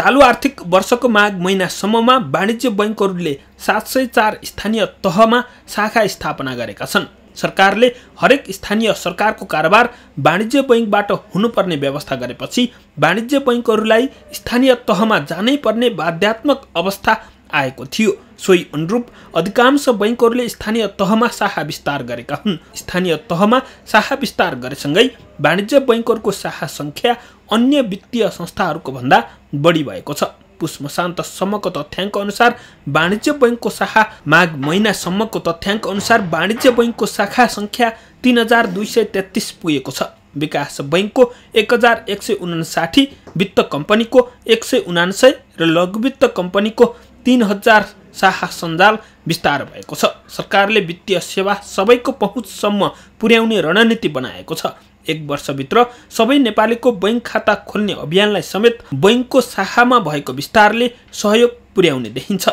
चालु आर्थिक वर्षको माघ महिनासम्ममा वाणिज्य बैङ्कहरूले सात सय चार स्थानीय तहमा शाखा स्थापना गरेका छन्। सरकारले हरेक स्थानीय सरकारको कारोबार वाणिज्य बैङ्कबाट हुनुपर्ने व्यवस्था गरेपछि वाणिज्य बैङ्कहरूलाई स्थानीय तहमा जानै पर्ने बाध्यात्मक अवस्था आएको थियो। सोही अनुरूप अधिकांश बैङ्कहरूले स्थानीय तहमा शाखा विस्तार गरेका हुन्। स्थानीय तहमा शाखा विस्तार गरेसँगै वाणिज्य बैङ्कहरूको शाखा सङ्ख्या अन्य वित्तीय संस्थाहरूको भन्दा बढी भएको छ। पुष मसान्तसम्मको तथ्याङ्क अनुसार वाणिज्य बैङ्कको शाखा माघ महिनासम्मको तथ्याङ्क अनुसार वाणिज्य बैङ्कको शाखा सङ्ख्या तिन हजार दुई सय तेत्तिस पुगेको छ। विकास बैङ्कको एक हजार एक सय उनासाठी वित्त कम्पनीको एक सय उनासय र लघु वित्त कम्पनीको तिन हजार शाखा सञ्जाल विस्तार भएको छ। सरकारले वित्तीय सेवा सबैको पहुँचसम्म पुर्याउने रणनीति बनाएको छ। एक वर्षभित्र सबै नेपालीको बैङ्क खाता खोल्ने अभियानलाई समेत बैङ्कको शाखामा भएको विस्तारले सहयोग पुर्याउने देखिन्छ।